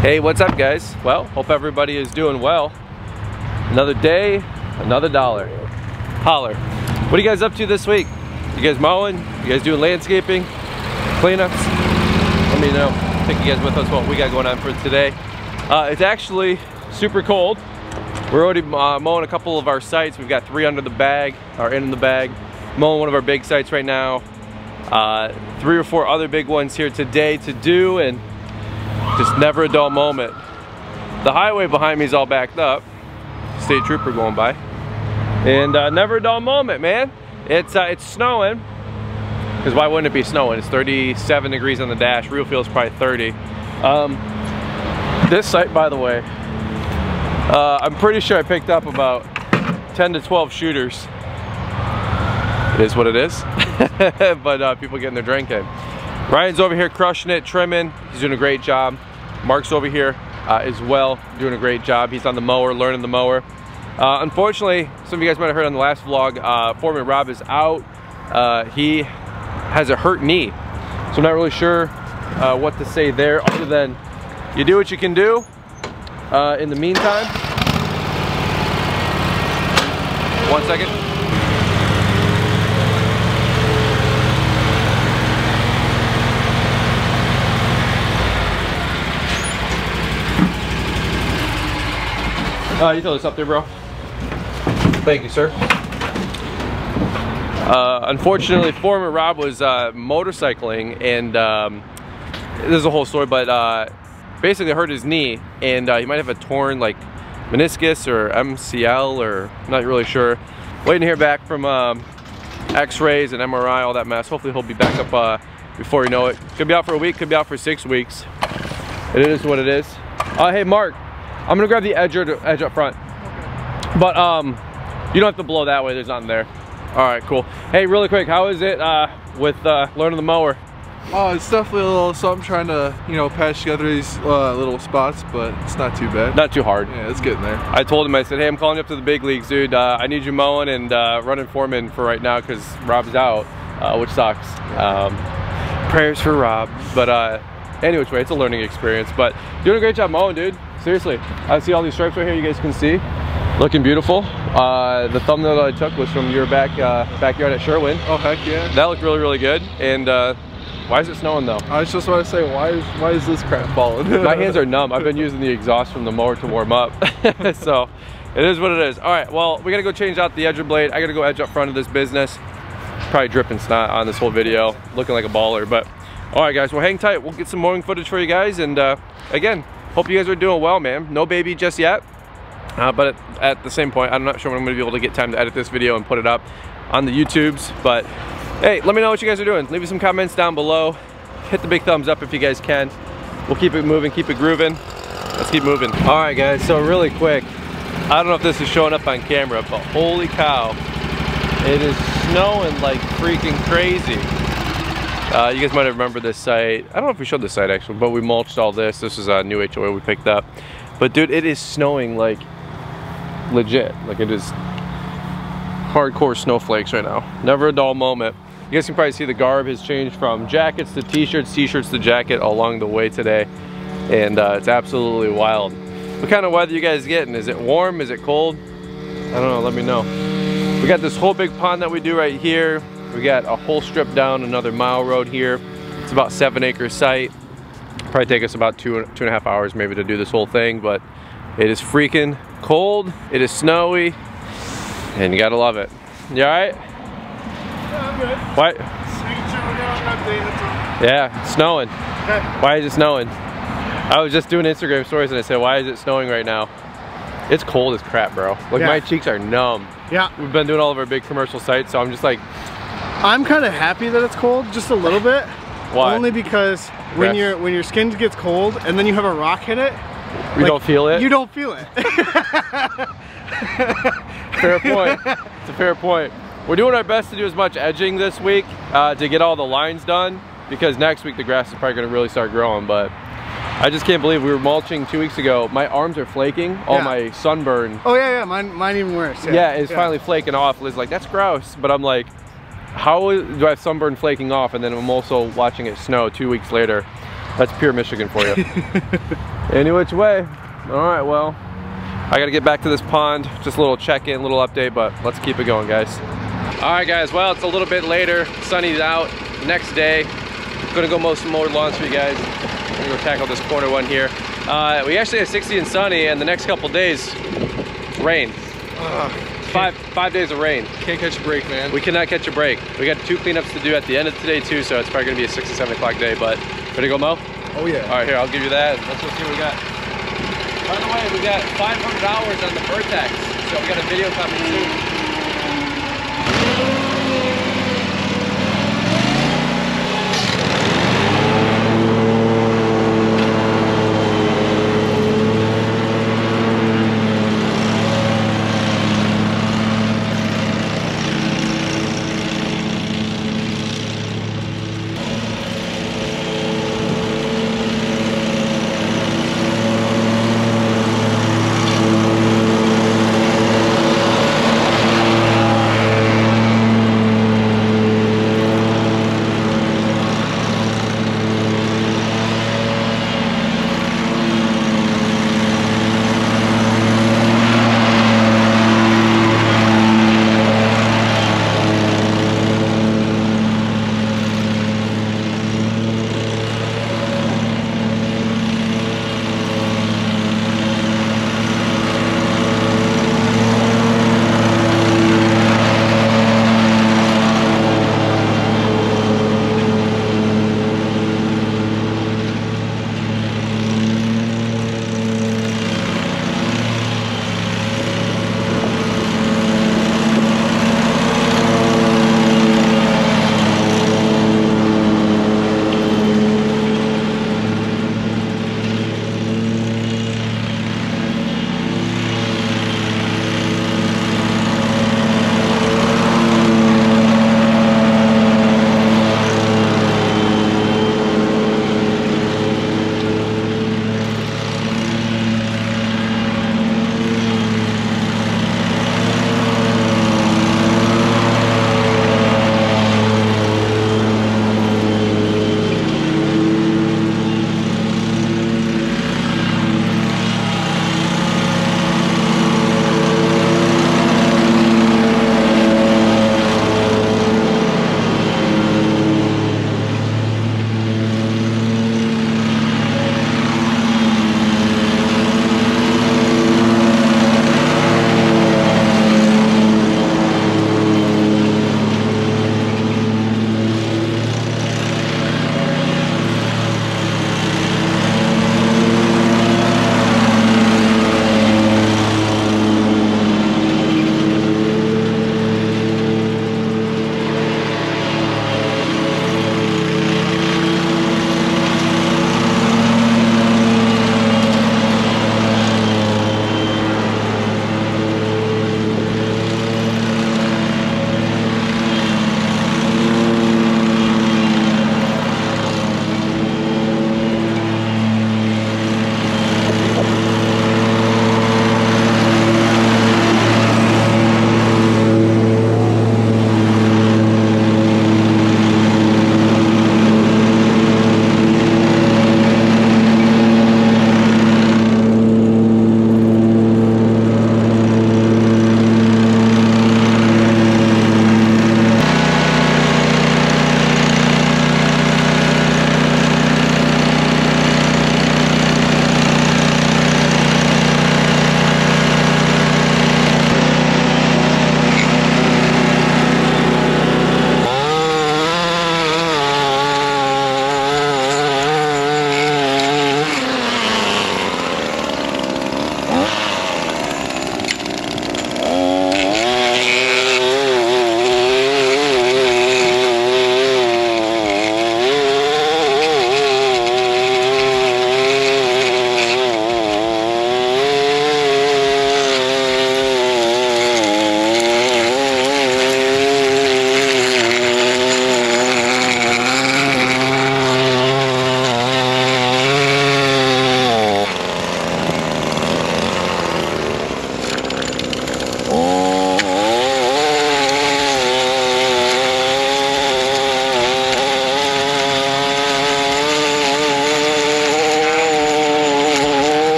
Hey, what's up guys? Well, hope everybody is doing well. Another day, another dollar. Holler. What are you guys up to this week? You guys mowing? You guys doing landscaping? Cleanups? Let me know. Take you guys with us what we got going on for today. Uh, it's actually super cold. We're already uh, mowing a couple of our sites. We've got three under the bag, or in the bag. Mowing one of our big sites right now. Uh, three or four other big ones here today to do and just never a dull moment. The highway behind me is all backed up. State trooper going by. And uh, never a dull moment, man. It's uh, it's snowing. Because why wouldn't it be snowing? It's 37 degrees on the dash. Real feels probably 30. Um, this site, by the way, uh, I'm pretty sure I picked up about 10 to 12 shooters. It is what it is. but uh, people getting their drink in. Rhyan's over here crushing it, trimming. He's doing a great job. Mark's over here uh, as well, doing a great job. He's on the mower, learning the mower. Uh, unfortunately, some of you guys might have heard on the last vlog, uh, Foreman Rob is out. Uh, he has a hurt knee. So I'm not really sure uh, what to say there other than you do what you can do. Uh, in the meantime, one second. Uh, you throw this up there, bro. Thank you, sir. Uh, unfortunately, Foreman Rob was uh, motorcycling, and um, there's a whole story, but uh, basically hurt his knee, and uh, he might have a torn like meniscus or MCL, or I'm not really sure. Waiting to hear back from um, X-rays and MRI, all that mess. Hopefully, he'll be back up uh, before you know it. Could be out for a week, could be out for six weeks. It is what it is. Uh, hey, Mark. I'm gonna grab the edge, edge up front. Okay. But um, you don't have to blow that way, there's nothing there. All right, cool. Hey, really quick, how is it uh, with uh, learning the mower? Oh, it's definitely a little something trying to, you know, patch together these uh, little spots, but it's not too bad. Not too hard. Yeah, it's getting there. I told him, I said, hey, I'm calling you up to the big leagues, dude. Uh, I need you mowing and uh, running foreman for right now because Rob's out, uh, which sucks. Um, prayers for Rob. But uh, any which way, it's a learning experience. But doing a great job mowing, dude. Seriously, I see all these stripes right here you guys can see. Looking beautiful. Uh, the thumbnail that I took was from your back uh, backyard at Sherwin. Oh heck yeah. That looked really, really good. And uh, why is it snowing though? I was just want to say, why is why is this crap falling? My hands are numb. I've been using the exhaust from the mower to warm up. so it is what it is. All right, well, we gotta go change out the edger blade. I gotta go edge up front of this business. Probably dripping snot on this whole video, looking like a baller. But all right, guys, well, hang tight. We'll get some mowing footage for you guys. And uh, again, Hope you guys are doing well, man. No baby just yet. Uh, but at, at, the same point, I'm not sure when I'm gonna be able to get time to edit this video and put it up on the YouTubes. But hey, let me know what you guys are doing. Leave me some comments down below. Hit the big thumbs up if you guys can. We'll keep it moving, keep it grooving. Let's keep moving. All right, guys, so really quick. I don't know if this is showing up on camera, but holy cow. It is snowing like freaking crazy. Uh, you guys might remember this site. I don't know if we showed this site actually, but we mulched all this. This is a new HOA we picked up. But dude, it is snowing like legit. Like it is hardcore snowflakes right now. Never a dull moment. You guys can probably see the garb has changed from jackets to t-shirts, t-shirts to jacket along the way today. And uh, it's absolutely wild. What kind of weather you guys getting? Is it warm? Is it cold? I don't know, let me know. We got this whole big pond that we do right here. We got a whole strip down another mile road here. It's about seven acre site. Probably take us about two, two and a half hours maybe to do this whole thing, but it is freaking cold. It is snowy and you gotta love it. You all right? Yeah, I'm good. What? Yeah, snowing. Why is it snowing? I was just doing Instagram stories and I said, why is it snowing right now? It's cold as crap, bro. Like yeah. my cheeks are numb. Yeah. We've been doing all of our big commercial sites, so I'm just like, I'm kind of happy that it's cold, just a little bit. Why? Only because when your when your skin gets cold and then you have a rock hit it, you like, don't feel it. You don't feel it. fair point. It's a fair point. We're doing our best to do as much edging this week uh, to get all the lines done because next week the grass is probably going to really start growing. But I just can't believe we were mulching two weeks ago. My arms are flaking. All yeah. my sunburn. Oh yeah, yeah. Mine, mine even worse. Yeah, yeah it's yeah. finally flaking off. Liz like, that's gross. But I'm like, how do I have sunburn flaking off and then I'm also watching it snow two weeks later? That's pure Michigan for you. Any which way. All right, well, I gotta get back to this pond. Just a little check-in, little update, but let's keep it going, guys. All right, guys, well, it's a little bit later. Sunny's out, next day. Gonna go mow some more lawns for you guys. I'm gonna go tackle this corner one here. Uh, we actually have 60 and sunny, and the next couple days, rain. Five five days of rain. Can't catch a break, man. We cannot catch a break. We got two cleanups to do at the end of today too, so it's probably gonna be a six or seven o'clock day, but ready to go mow? oh yeah. All right, here, I'll give you that. Let's go see what we got. By the way, we got 500 hours on the Vertex, so we got a video coming soon.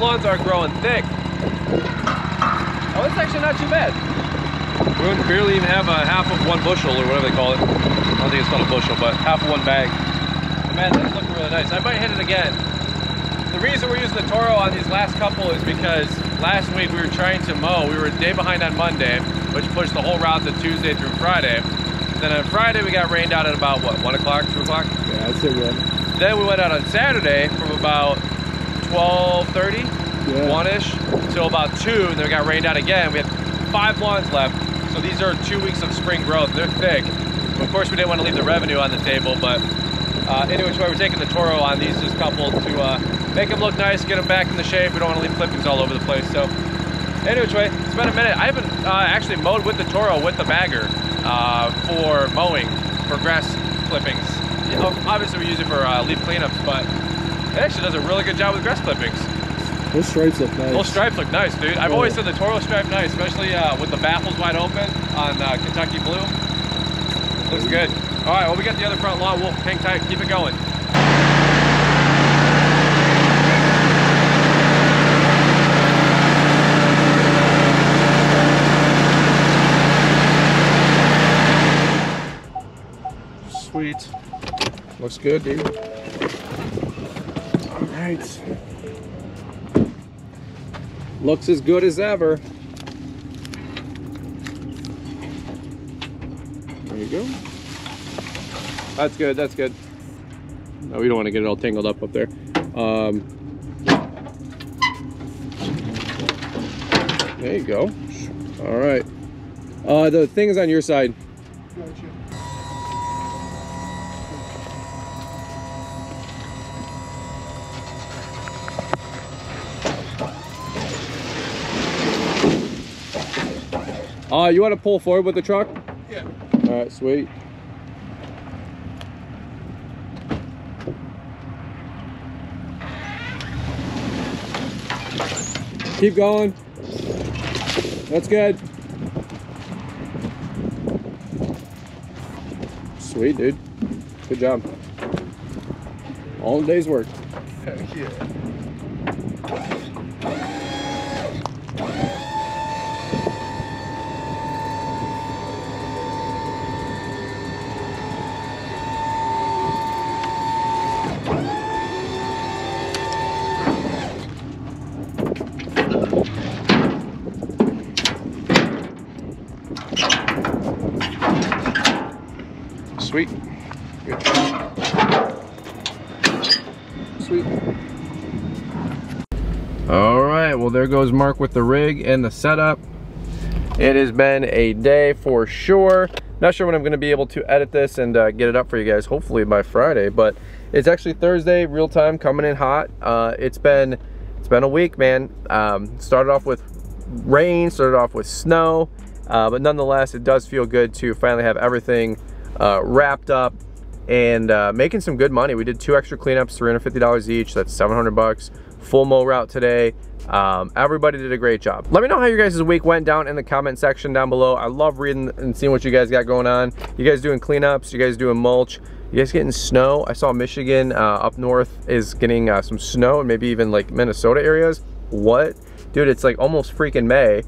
Lawns are growing thick. Oh, it's actually not too bad. We wouldn't barely even have a half of one bushel or whatever they call it. I don't think it's called a bushel, but half of one bag. But man, that's looking really nice. I might hit it again. The reason we're using the Toro on these last couple is because last week we were trying to mow. We were a day behind on Monday, which pushed the whole route to Tuesday through Friday. Then on Friday we got rained out at about what, one o'clock, two o'clock? Yeah, I'd say one. Then we went out on Saturday from about 12:30, Yeah. one-ish, till about two, and then we got rained out again. We had five lawns left, so these are two weeks of spring growth. They're thick. Of course, we didn't want to leave the revenue on the table, but uh, anyway, we're taking the Toro on these just couple to uh, make them look nice, get them back in the shape. We don't want to leave clippings all over the place. So anyway, it's been a minute. I haven't uh, actually mowed with the Toro with the bagger uh, for mowing, for grass clippings. You know, obviously, we use it for uh, leaf cleanups, but it actually does a really good job with grass clippings. Those stripes look nice. Those stripes look nice, dude. I've Yeah. always said the Toro stripe nice, especially uh, with the baffles wide open on uh, Kentucky Blue. Looks good. All right, well, we got the other front lawn. We'll hang tight, keep it going. Sweet. Looks good, dude. Right. Looks as good as ever. There you go. That's good, that's good. No, we don't want to get it all tangled up up there. Um, there you go. All right. Uh, the thing is on your side. Uh, you want to pull forward with the truck? Yeah. All right, sweet. Keep going. That's good. Sweet, dude. Good job. All day's work. Heck yeah. Sweet. Good. Sweet. All right, well there goes Mark with the rig and the setup. It has been a day for sure. Not sure when I'm gonna be able to edit this and uh, get it up for you guys, hopefully by Friday, but it's actually Thursday, real time, coming in hot. Uh, it's been it's been a week, man. Um, started off with rain, started off with snow, uh, but nonetheless, it does feel good to finally have everything uh, wrapped up and uh, making some good money. We did two extra cleanups, $350 each. That's 700 bucks. Full mow route today. Um, everybody did a great job. Let me know how your guys' week went down in the comment section down below. I love reading and seeing what you guys got going on. You guys doing cleanups? You guys doing mulch? You guys getting snow? I saw Michigan uh, up north is getting uh, some snow and maybe even like Minnesota areas. What? Dude, it's like almost freaking May.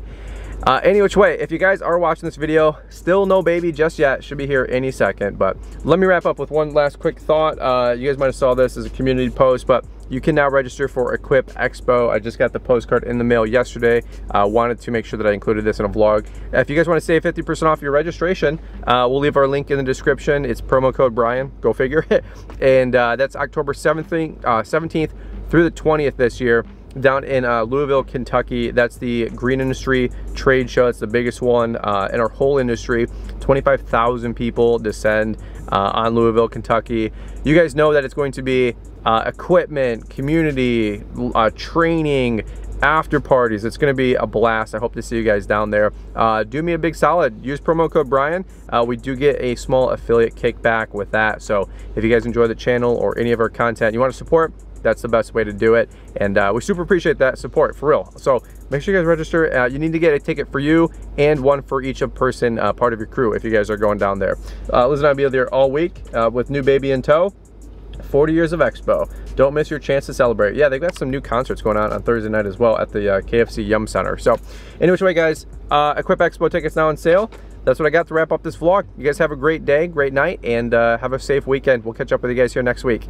Uh, any which way, if you guys are watching this video, still no baby just yet, should be here any second. But let me wrap up with one last quick thought. Uh, you guys might have saw this as a community post, but you can now register for Equip Expo. I just got the postcard in the mail yesterday. Uh, wanted to make sure that I included this in a vlog. If you guys want to save 50% off your registration, uh, we'll leave our link in the description. It's promo code Brian, go figure. And uh, that's October 17th, uh, 17th through the 20th this year down in uh, Louisville, Kentucky. That's the Green Industry Trade Show. It's the biggest one uh, in our whole industry. 25,000 people descend uh, on Louisville, Kentucky. You guys know that it's going to be uh, equipment, community, uh, training, after parties. It's going to be a blast. I hope to see you guys down there. Uh, do me a big solid. Use promo code Brian. Uh, we do get a small affiliate kickback with that. So if you guys enjoy the channel or any of our content you want to support, that's the best way to do it. And uh, we super appreciate that support for real. So make sure you guys register. Uh, you need to get a ticket for you and one for each of person uh, part of your crew if you guys are going down there. Uh, Liz and I will be there all week uh, with new baby in tow. 40 years of Expo. Don't miss your chance to celebrate. Yeah, they've got some new concerts going on on Thursday night as well at the uh, KFC Yum Center. So, anyway, way, guys, uh, Equip Expo tickets now on sale. That's what I got to wrap up this vlog. You guys have a great day, great night, and uh, have a safe weekend. We'll catch up with you guys here next week.